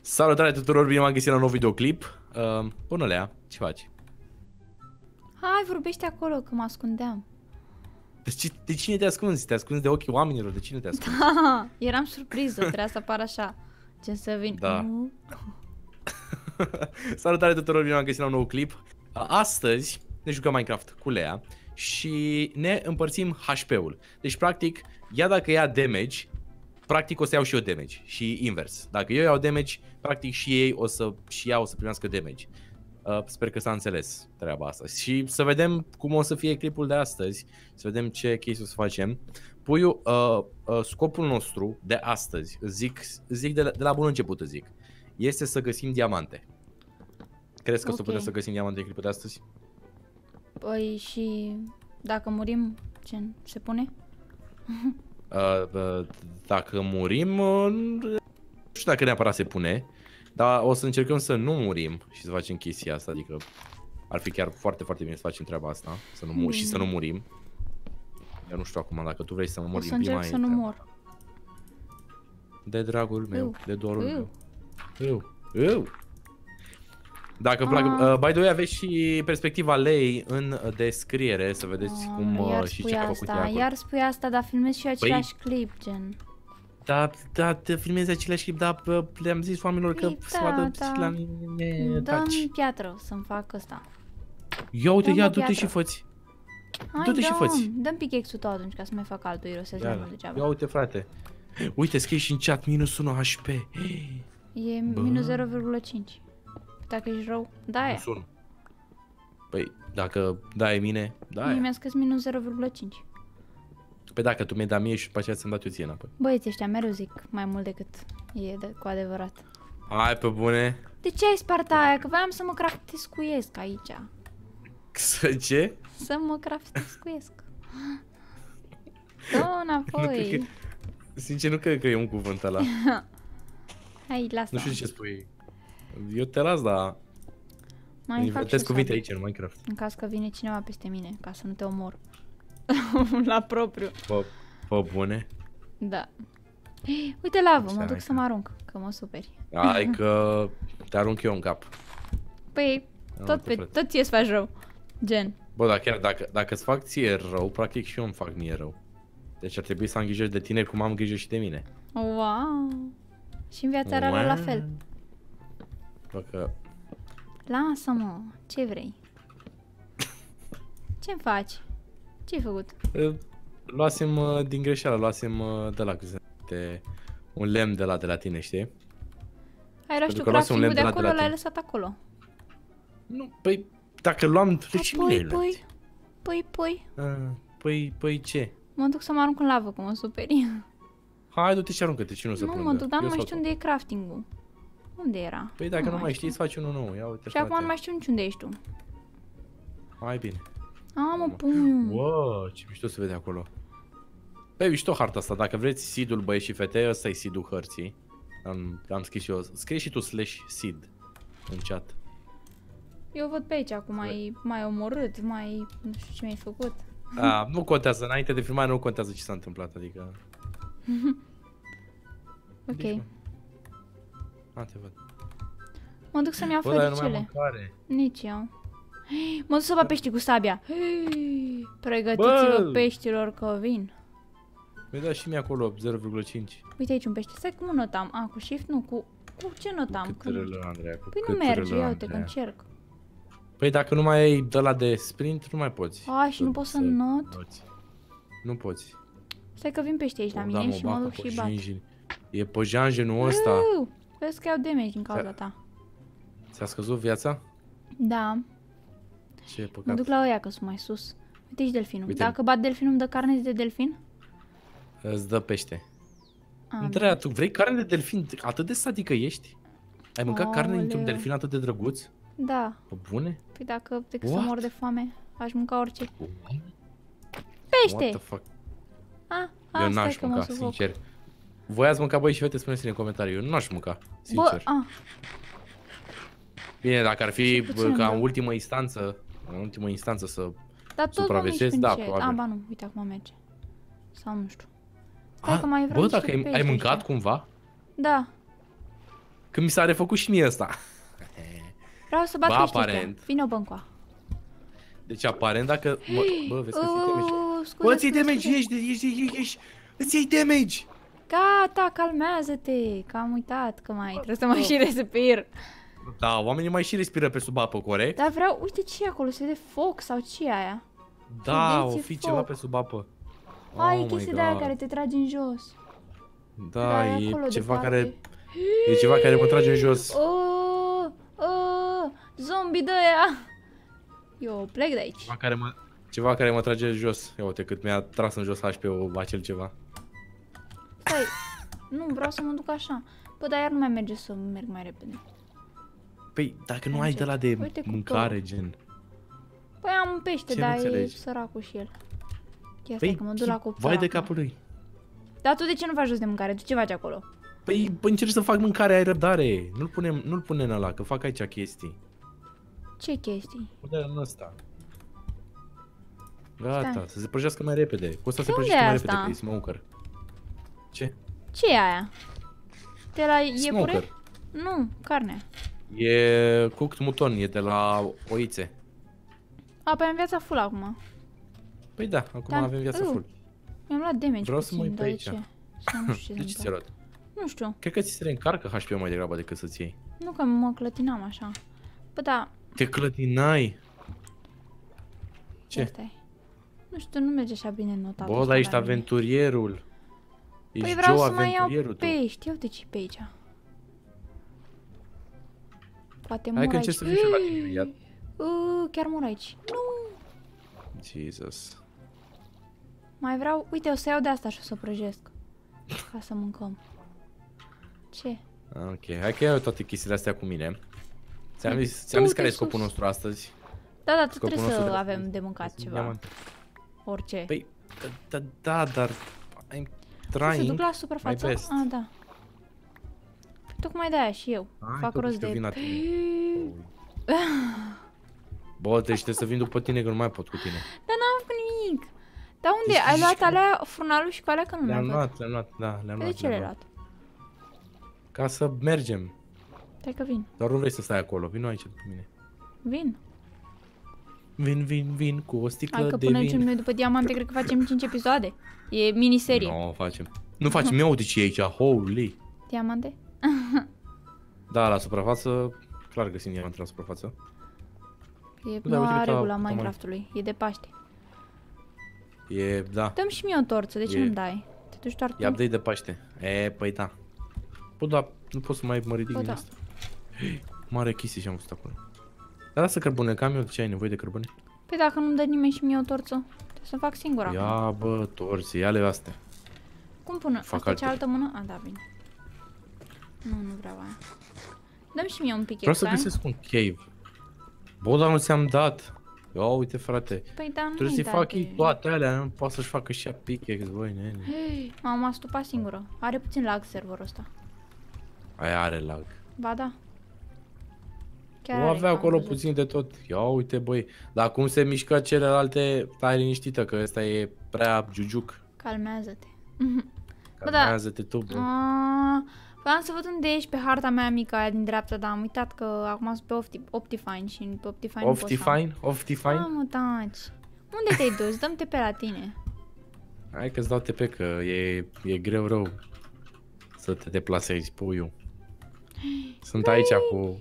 Salutare tuturor, bine m-am găsit la un nou videoclip. Uh, bună Lea, ce faci? Hai, vorbește acolo, că mă ascundeam. De, ce, de cine te ascunzi? Te ascunzi de ochii oamenilor? De cine te ascunzi? Da, eram surpriză, trebuia să apar așa. Ce să vin. Da. Nu. Salutare tuturor, bine m-am găsit la un nou clip. Uh, Astăzi ne jucăm Minecraft cu Lea și ne împărțim HP-ul. Deci, practic, ea dacă ia damage, practic o să iau și eu damage și invers. Dacă eu iau damage, practic și ei o să și ea o să primească damage. Uh, sper că s-a înțeles treaba asta. Și să vedem cum o să fie clipul de astăzi, să vedem ce case o să facem. Puiu, uh, uh, scopul nostru de astăzi, zic, zic de, la, de la bun început, zic, este să găsim diamante. Crezi că o să Ok. putem să găsim diamante în clipul de astăzi? Păi și dacă murim, ce se pune? Uh, uh, dacă murim, uh, nu știu dacă neapărat se pune, dar o să încercăm să nu murim și să facem chestia asta, adică ar fi chiar foarte, foarte bine să facem treaba asta, să nu mu- și să nu murim. Eu nu știu acum, dacă tu vrei să mă O mori să din prima încerc e să nu treaba mor. ta. De dragul meu, Eu. de dorul Eu. meu. Eu. Eu. Dacă plac, Ah. uh, by the way, aveți și perspectiva lei în descriere, să vedeți cum Doamne, uh, iar și spui ce a făcut ea asta, acolo. iar spui asta, dar filmez și eu Păi- același clip, gen. Da, da, te filmezi același clip, dar bă, le-am zis oamenilor că Păi, să da, vadă da. și la mine taci. Dă-mi piatră să-mi fac ăsta. Ia uite, dă-mă ia, du-te piatră. și făți. Hai, Du-te și dă-mi, fă-ți. Dă-mi pickaxe-ul tău atunci ca să mai fac altul, irosesc mai Ia, mult degeaba. ia uite, frate. Uite, scrie și în chat minus 1 HP. E Bă. minus 0,5. Dacă ești rău, da aia. Minus 1. Păi, dacă dai mine, da Mie aia. mi-a scăs minus 0,5. Păi dacă tu mi-ai dat mie și după aceea ți-am dat eu ție înapoi. Băieții ăștia mereu zic mai mult decât e de, cu adevărat. Hai pe bune. De ce ai spart aia? Că voiam să mă craftescuiesc aici. Să ce? Să mă craftescuiesc. Dă Nu cred înapoi. că... Sincer, nu cred că e un cuvânt ăla. Hai, lasă. Nu știu ce spui. Eu te las, dar Mai fac și inventez eu cuvinte sabie. aici în Minecraft. În caz că vine cineva peste mine, ca să nu te omor. La propriu. Pe, pe bune. Da. Uite lavă, mă Așa, duc hai să mă arunc, că mă superi. Hai că te arunc eu în cap. Păi, Am tot, pe, frate. tot ție îți faci rău. Gen. Bă, dar chiar dacă, dacă îți fac ție rău, practic și eu îmi fac mie rău. Deci ar trebui să am grijă de tine cum am grijă și de mine. Wow. Și în viața reală la fel. Bă, că... Lasă-mă, ce vrei? Ce-mi faci? Ce-ai făcut? uh, Luasem uh, din greșeală, luasem uh, de la de un lemn de la de la tine, știi? Ai luat Pentru tu că luasem un crafting-ul lemn de de la- de acolo, la l-ai tine. lăsat acolo. Nu, păi, dacă luam, de ce mi păi, le-ai luat? păi, păi, păi. Ah, Păi, păi ce? Mă duc să mă arunc în lavă, că mă superi. Hai, du-te și aruncă-te, ce nu se Nu plângă. mă duc, dar Eu nu mai fac știu unde e crafting-ul. Unde era? Păi dacă nu mai știți, îți faci unul nou, ia uite Și acum frate. nu mai știu nici unde ești tu. Hai bine. A, mă, puiu. Wow, ce mișto se vede acolo. Pe mișto harta asta, dacă vreți seed-ul băieți și fete, ăsta e seed-ul hărții. Am, am scris și eu, scrie și tu slash seed în chat. Eu văd pe aici acum, mai, mai omorât, mai... Nu știu ce mi-ai făcut. A, nu contează, înainte de filmare nu contează ce s-a întâmplat, adică... Ok. Nici, mă. A, te văd. Mă duc să-mi iau Bă, dar eu nu mai am floricele. mâncare. Nici eu. Mă duc să bat pești cu sabia. Pregătiți-vă Bă! peștilor că vin. Mi-ai dat și mie acolo 0,5. Uite aici un pește. Stai cum notam? A, cu shift? Nu, cu... Cu ce notam? Cât Când... râlă, Andreea, cu Păi cât nu merge, râlă, ia uite că Andreea. încerc. Păi dacă nu mai ai de la de sprint, nu mai poți. A, și nu pot să not? noți. Nu poți. Stai că vin pește aici la Da, mine mă, și mă bacă duc pe și bat. jinjini. E pe janjenul ăsta. Uuu, Vezi că iau damage din cauza Da. ta. Ți-a scăzut viața? Da. Ce Mă păcat. duc la ăia că sunt mai sus. Uite aici delfinul. Uite. Dacă bat delfinul, îmi dă carne de delfin? Îți dă pește. A, Andreea, tu vrei carne de delfin? Atât de sadică ești? Ai mâncat carne dintr-un Aoleu. delfin atât de drăguț? Da. Pe bune? Păi dacă decât să What? mor de foame, aș mânca orice. What Pește! the fuck? A, Eu a, n-aș stai că mă mânca, sufoc. sincer. Voi ați mâncat băi și fete, spuneți în comentarii. Eu n-aș mânca, sincer. Bă, a, Bine, dacă ar fi Și bă, puțin, ca da. în ultimă instanță, în ultimă instanță să... dar tot mă mișc Supraviețuiesc? Da, încet. probabil. A, ba nu, uite acum merge. Sau nu știu. Stai A, că mai vreau bă, niște dacă ai, ai pește mâncat ăștia. cumva? Da. Când mi s-a refăcut și mie ăsta. Vreau să bat Ba, peștii ăștia. aparent. Vino băncoa. Deci aparent dacă... Mă, bă, vezi că ți damage. Uh, scuze, Bă, ți scuze, damage, scuze. ești, ești, ești, ești, îți iei damage! Gata, calmează-te, că am uitat că mai trebuie să mai și respir. Da, oamenii mai și respiră pe sub apă, corect? Dar vreau, uite ce e acolo, se vede foc sau ce e aia? Da, o vedeți, e fi foc. ceva pe sub apă. Ai, Oh e my chestia de aia God. care te trage în jos. Da, e e acolo ceva departe. care... E ceva care mă trage în jos. Oh, oh, zombie de aia. Eu plec de aici. Ceva care mă, ceva care mă trage în jos. Ia uite cât mi-a tras în jos HP-ul acel ceva. Stai, nu, vreau să mă duc așa. Bă, dar iar nu mai merge să merg mai repede. Păi, dacă nu Hai, ai ce- de la de uite cu mâncare, gen... Păi am un pește, Ce nu dar e înțelegi? săracul și el. Ia stai Păi, că mă duc la copil. vai de capul lui. Dar tu de ce nu faci jos de mâncare? Tu ce faci acolo? Păi, păi încerc să fac mâncare, ai răbdare. Nu-l punem, nu-l pune în ăla, că fac aici chestii. Ce chestii? Uite în ăsta. Gata, Stai. să se prăjească mai repede. Cu asta se unde prăjește e mai asta? repede, că e smoker. Ce? ce e aia? De la iepure? Smoker. Nu, carne. E cooked muton, e de la oițe. A, păi am viața full acum. Păi da, acum Dar- avem viața eu, full. Mi-am luat damage Vreau să puțin, mă uit pe dar de aici. ce? Sau nu știu ce De se ce ți-ai întâmplă. luat? Nu știu. Cred că ți se reîncarcă HP-ul mai degrabă decât să-ți iei. Nu că mă clătinam așa. Bă, da, Te clătinai! Ce? asta e. Nu știu, nu merge așa bine notat. Bă, dar ești aventurierul. Ești Păi vreau Joe să mai iau aventurierul tu. pești. Ia uite ce pe aici. Poate Hai mor că aici. încerc să fiu și eu la tine imediat. Uh, chiar mor aici. Nu. Jesus. Mai vreau... Uite, o să iau de asta și o să o prăjesc. Ca să mâncăm. Ce? Ok, hai că iau toate chestiile astea cu mine. Ți-am Păi, zis, ți-am zis du-te care e sus. scopul nostru astăzi. Da, da, tu Scopul trebuie nostru să de- avem de mâncat Să ceva. diamant. Orice. Păi, da, da, da, dar I'm să se duc trying. la suprafață? my best. Ah, da. Păi Tocmai de aia și eu. Hai, Fac totuși rost că de... vin la tine. Bă, deci trebuie să vin după tine că nu mai pot cu tine. Dar n-am făcut nimic. Dar unde? Ai luat alea, frunalul și cu alea că nu Le-am le-am luat, le-am luat, da, le-am Păi luat. de ce le-ai le-am luat? Ca să mergem. Stai că vin. Doar nu vrei să stai acolo, vino aici după mine. Vin. Vin, vin, vin cu o sticlă Hai că de până vin. ce noi după diamante cred că facem 5 episoade. E miniserie. Nu, o facem. Nu facem, ia uite ce e aici, holy. Diamante? Da, la suprafață, clar găsim diamante la suprafață. E Da, noua uite, regula uite, Minecraftului. E de Paște. E, da, Dăm și mie o torță, de ce E- nu dai? Te duci doar e tu? update de Paște. E, păi da. Bă, da, nu pot să mai mă ridic Bă, din da. asta. Mare chestie și-am văzut acolo. Dar lasă cărbune, cam eu, ce ai nevoie de cărbune? Păi dacă nu-mi dă nimeni și mie o torță, trebuie să fac singur acum. Ia, bă, torți, ia-le astea. Cum până? Fac Asta e altele. cealaltă mână? A, da, bine. Nu, nu vreau aia. Dăm și mie un pic Vreau să extra. găsesc un cave. Bă, dar nu ți-am dat. Ia uite, frate. Păi da, nu Trebuie să-i dat fac de- ei toate alea, nu poate să-și facă și ea pickaxe, băi, nene. Hei, M-am astupat singură. Are puțin lag serverul ăsta. Aia are lag. Ba da. Chiar O are, avea am acolo văzut. puțin de tot. Ia uite, băi. Dar cum se mișcă celelalte, stai liniștită, că ăsta e prea jujuc. Calmează-te. Bă, da. Calmează-te tu, bă. Ah, Vreau să văd unde ești pe harta mea mică aia din dreapta, dar am uitat că acum sunt pe Opti Optifine și pe Optifine nu pot să am. Optifine? Optifine? Ah, mă, taci. Unde te-ai dus? Dăm-te pe la tine. Hai că-ți dau TP, că e, e greu rău să te deplasezi, puiu. Sunt aici cu...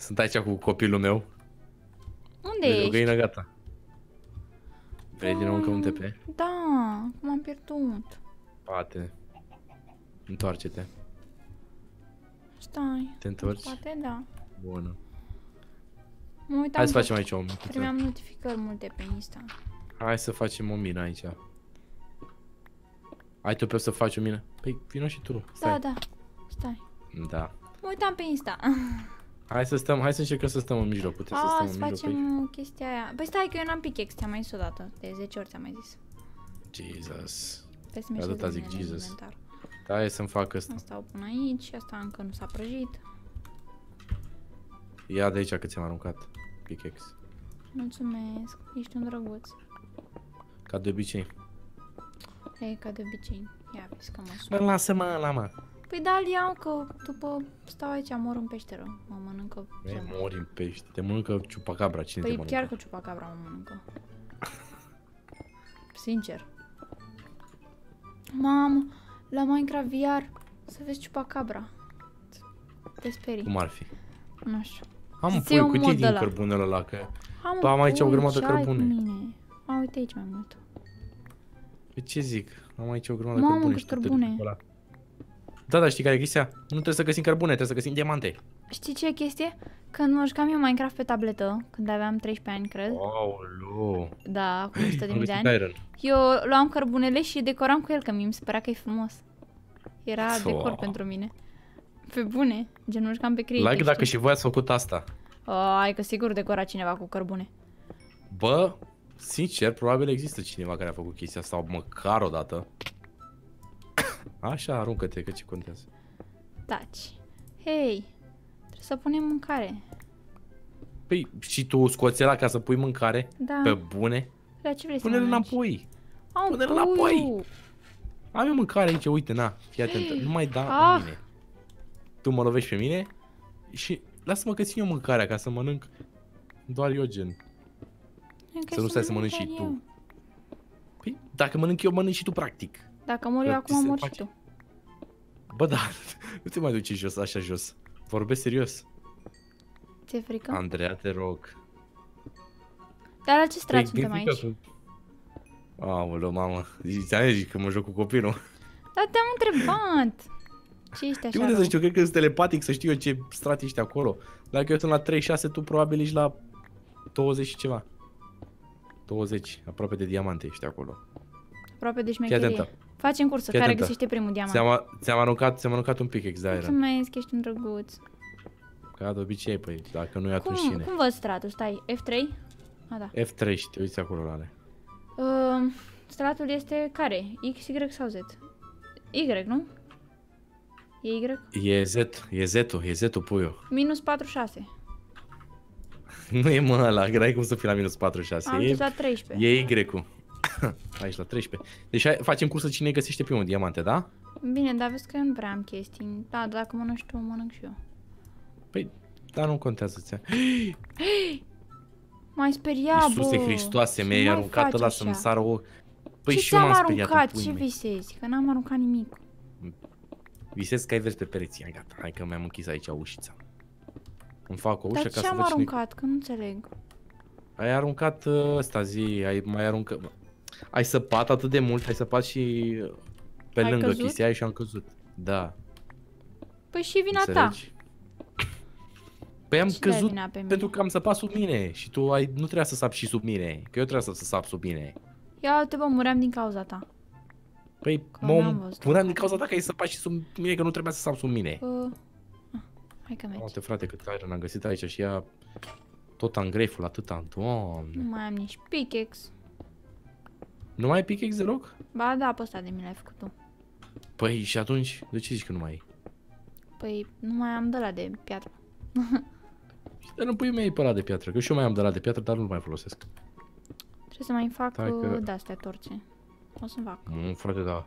Sunt aici cu copilul meu. Unde Deci o ești? găină gata. Vrei din nou încă un TP? Da, cum am pierdut. Poate. Întoarce-te. Stai. Te întorci? Poate da. Bună. Mă uitam Hai să că facem aici o micuță. Primeam notificări multe pe Insta. Hai să facem o mină aici. Ai tu pe să faci o mină? Păi vino și tu. Da, Stai. da. Stai. Da. Mă uitam pe Insta. Hai să stăm, hai să încercăm să stăm în mijloc. Putem să A, stăm să în mijloc aici. facem chestia aia. Păi stai că eu n-am pickaxe, ți-am mai zis odată. De 10 ori ți-am mai zis. Jesus. Trebuie să-mi ieși Atâta de zic mine în Jesus. inventar. Da, hai să-mi fac ăsta. Asta o pun aici și asta încă nu s-a prăjit. Ia de aici că ți-am aruncat. Pickaxe. Mulțumesc, ești un drăguț. Ca de obicei. E ca de obicei. Ia vezi că mă sun. Mă, lasă-mă ăla, mă. Păi da, îl iau că după stau aici, mor în peșteră. Mă mănâncă. Ei, somnul. mori în pește. Te mănâncă ciupacabra. Cine te Păi mănâncă? chiar că ciupacabra mă mănâncă. Sincer. Mamă, la Minecraft VR să vezi ciupacabra. Te sperii. Cum ar fi? Nu știu. Am Să-ți pui iei un cutie mod din ăla. cărbunele ăla, că... Am Ba, am aici o pui, grămadă ce ai cu cărbune. mine? A, uite aici mai mult. Pe ce zic? Am aici o grămadă Mamă, cărbune. cât și tu te cărbune. Duci pe ăla. Da, da, știi care e chestia? Nu trebuie să găsim cărbune, trebuie să găsim diamante. Știi ce e chestie? Când mă jucam eu Minecraft pe tabletă, când aveam 13 ani, cred. Aoleu. Da, cu 100 de Am mii de găsit ani. iron. Eu luam cărbunele și decoram cu el, că mi se părea că e frumos. Era Țo. decor pentru mine. Pe bune, gen nu jucam pe creative, Like dacă știi? și voi ați făcut asta. Ai că sigur decora cineva cu cărbune. Bă, sincer, probabil există cineva care a făcut chestia asta, sau măcar o dată. Așa, aruncă-te, că ce contează. Taci. Hei, trebuie să punem mâncare. Păi, și tu scoți la ca să pui mâncare? Da, Pe bune? la ce vrei să Pune-l mănânci? înapoi. Au, pune-l puiul. înapoi. Am eu mâncare aici, uite, na, fii atent. Nu mai da Ah. în mine. Tu mă lovești pe mine și lasă-mă că țin eu mâncarea ca să mănânc doar eu gen. Încă Să nu stai să mănânci doar și tu. eu. Păi, dacă mănânc eu, mănânci și tu practic. Dacă mor eu Că acum, ți se mor și face. tu. Bă, da, nu te mai duci jos, așa jos. Vorbesc serios. Ți-e frică? Andreea, te rog. Dar la ce strat Păi, suntem gândică aici? că- Aoleu, mamă, ți-am zis că mă joc cu copilul. Dar te-am întrebat. Ce ești De așa unde să rău? știu? Cred că sunt telepatic să știu eu ce strat ești acolo. Dacă eu sunt la 36, tu probabil ești la 20 și ceva. 20, aproape de diamante ești acolo. Aproape de Fii șmecherie. atentă. Facem cursă. Fii Care atentă. găsește primul diamant? Ți-am, ți-am, aruncat, ți-am aruncat un pic ex de iron. Mulțumesc, ești un drăguț. Ca de obicei, păi, dacă nu e atunci Cum, cine? cum văd stratul? Stai, F3? A, da. F3 și te uiți acolo la ale. Uh, stratul este care? X, Y sau Z? Y, nu? E Y? E Z, e Z-ul, e Z-ul puiul. Minus 46. Nu e mă ăla, n-ai cum să fii la minus 46. Am E, dus la 13. e Y-ul. Aici la 13. Deci hai, facem cursă cine găsește primul diamante, da? Bine, dar vezi că eu nu prea am chestii. Da, dacă mănânci tu, mănânc și eu. Păi, dar nu contează ți M-ai speriat, Iisuse bă. Hristoase, Ce mi-ai mai aruncat faci ăla așa? să-mi sară o... Păi ce și eu ți-am m-am speriat aruncat? în Ce puii mei. visezi? Că n-am aruncat nimic. Visez că ai vers pe pereți. Hai, gata, hai că mi-am închis aici ușița. Îmi fac o ușă Dar ca ce să am văd cine... aruncat? Că nu înțeleg. Ai aruncat uh, ăsta zi, ai mai aruncat... Ai săpat atât de mult, ai săpat și uh, pe Ai lângă căzut? chestia aia și am căzut. Da, Păi și vina ta. înțelegi? Păi am Și dai căzut vina pe mine. pentru că am săpat sub mine și tu ai, nu trebuia să sapi și sub mine, că eu trebuia să, să sap sub mine. Ia uite, bă, muream din cauza ta. Păi Că mă n-am văzut. puneam din cauza ta că ai săpat și sub mine, că nu trebuia să sap sub mine. Uh, ah, hai că mergi. Uite frate, cât iron am găsit aici și ea tot am greful atâta, doamne. Nu mai am nici pickaxe. Nu mai ai pickaxe deloc? Ba da, pe ăsta de mi l-ai făcut tu. Păi și atunci, de ce zici că nu mai ai? Păi nu mai am de la de piatră. Și de nu pui mei pe ăla de piatră, că și eu mai am de la de piatră, dar nu-l mai folosesc. Trebuie să mai fac Hai că- uh, de-astea torțe. O să fac. Nu, frate, da.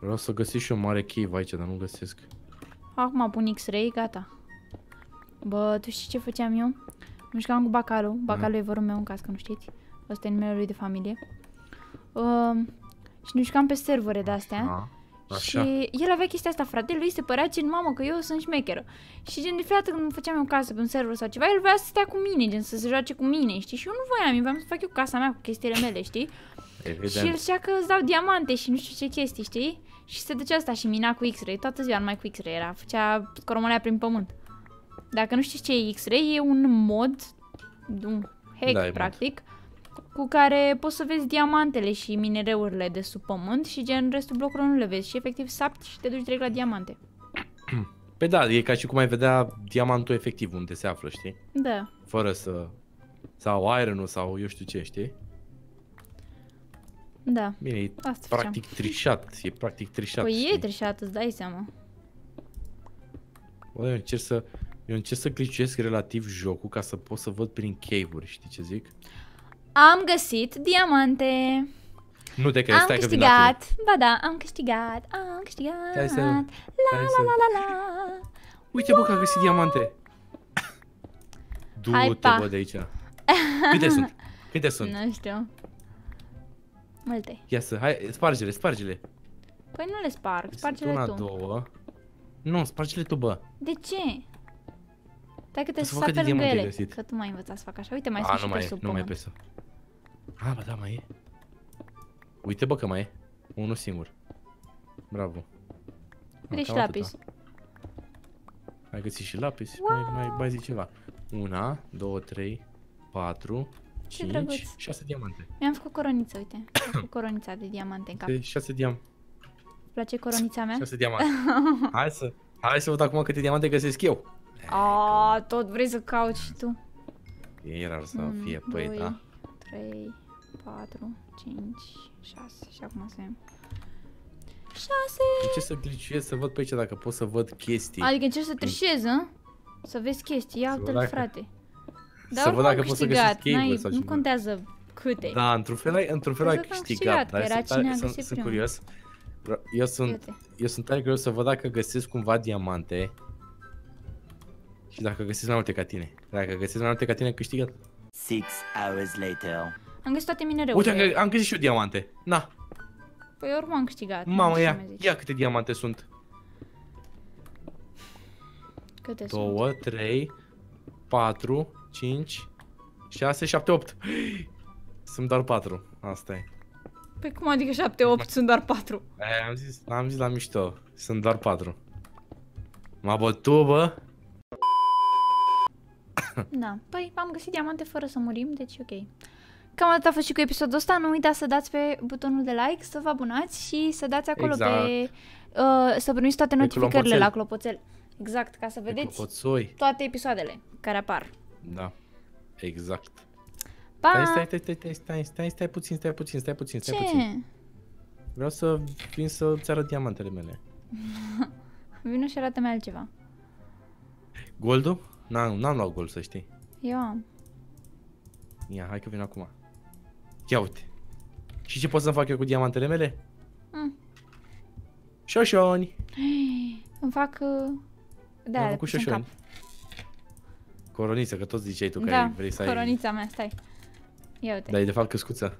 Vreau să găsesc și eu mare cave aici, dar nu găsesc. Acum pun X-ray, gata. Bă, tu știi ce făceam eu? Mă jucam cu Bacalu. Bacalu e vărul meu, în caz că nu știți. Ăsta e numele lui de familie. Uh, și ne jucam pe servere de-astea. A, așa. Și el avea chestia asta, frate, lui se părea gen, mamă, că eu sunt șmecheră. Și gen, de fiecare dată când făceam eu casă pe un server sau ceva, el voia să stea cu mine, gen, să se joace cu mine, știi? Și eu nu voiam, eu voiam să fac eu casa mea cu chestiile mele, știi? Și el Evident. știa că îți dau diamante și nu știu ce chestii, știi? Și se ducea asta și mina cu X-ray, toată ziua numai cu X-ray era, făcea scoromolea prin pământ. Dacă nu știți ce e X-ray, e un mod, un hack, Da, e mod. Practic, cu care poți să vezi diamantele și minereurile de sub pământ și gen restul blocurilor nu le vezi și efectiv sapti și te duci direct la diamante. Pe da, e ca și cum ai vedea diamantul efectiv unde se află, știi? Da. Fără să... Sau iron sau eu știu ce, știi? Da. Bine, e Asta făceam. practic trișat, e practic trișat. Păi e știi? trișat, îți dai seama. Bă, eu încerc să... Eu încerc să glitchuiesc relativ jocul ca să pot să văd prin cave-uri, știi ce zic? Am găsit diamante. Nu te crezi, Am stai că vin la tine. câștigat. Ba da, am câștigat. Am câștigat. Stai să- La stai la să- la la la. Uite bă că a găsit diamante. Hai, Du-te pa. bă de aici. Câte sunt? Câte sunt? Nu știu. Multe. Ia să, hai, sparge-le, sparge-le. Păi nu le sparg, Sunt sparge-le una, tu. două. Nu, sparge-le tu, bă. De ce? Stai că te să să văd câte pe lângă diamante ai ele. găsit. Că tu m-ai învățat să fac așa. Uite, mai A, sunt și nu pe mai e, sub nu mai e pământ. pe sub. A, ba da, mai e. Uite bă că mai e. Unul singur. Bravo. Uite A, și cam lapis. atâta. Ai găsit și lapis? Wow. Mai, mai, mai zic ceva. Una, două, trei, patru, Ce drăguț. cinci, șase diamante. Mi-am făcut coroniță, uite. Mi-am făcut coronița de diamante în cap. De șase diam Îți place coronița mea? șase diamante. Hai să, hai să văd acum câte diamante găsesc eu. A, tot vrei să cauți și tu. E rar să Unu, fie, păi, doi, da. 3, 4, 5, 6 și acum suntem 6 De ce să gliciuiesc să văd pe aici dacă pot să văd chestii? Adică încerci să trișezi, hă? Să vezi chestii, ia Să văd uite dacă- frate Să Dar văd oricum am dacă pot să găsesc câștigat, cable n-ai- sau nu ceva. contează câte Da, într-un fel ai, într-un fel ai Cred că am câștigat, câștigat, dar că era sunt, cine a tare- sunt, găsit sunt primul. curios. Eu sunt, Uite. eu sunt tare curios să văd dacă găsesc cumva diamante și dacă găsesc mai multe ca tine. Dacă găsesc mai multe ca tine, câștigat. Six hours later. Am găsit toate minereurile Uite, că am găsit și eu diamante. Na, Păi oricum am câștigat nu mamă, știu ia, ce mai zici. ia câte diamante sunt. Câte sunt? 2, 3, 4, 5, 6, 7, 8. Sunt doar 4. Asta e. Păi cum adică 7, 8, sunt doar 4 Aia am zis, am zis la mișto. Sunt doar 4. M-a bătut, bă. Da, păi am găsit diamante fără să murim, deci ok. Cam atât a fost și cu episodul ăsta. Nu uitați să dați pe butonul de like, să vă abonați și să dați acolo Exact. pe... Uh, să primiți toate notificările clopoțel. la clopoțel. Exact, ca să Pe vedeți clopoțoi. toate episoadele care apar. Da. Exact. Pa! Stai, stai, stai, stai, stai, stai, stai, stai puțin, stai puțin, stai puțin, stai puțin. Ce? Vreau să vin să-ți arăt diamantele mele. Vino și arată-mi altceva. Goldul? N-am, n-am luat gold, să știi. Eu am. Ia, hai că vin acum. Ia uite. Și ce pot să fac eu cu diamantele mele? Mm. Șoșoni! Îmi fac... Uh... Da, Mi-am le făcut pus în șoșoni. cap. Coroniță, că tot ziceai tu că Da, ai, vrei să ai... coronița mea, stai. Ia uite. Dar e de fapt căscuță.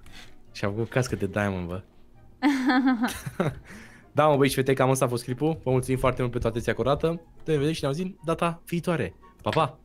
Și a făcut cască de diamond, bă. da, mă, băi și fete, cam asta a fost clipul. Vă mulțumim foarte mult pentru atenția acordată. Ne vedem și ne auzim data viitoare. Pa, pa!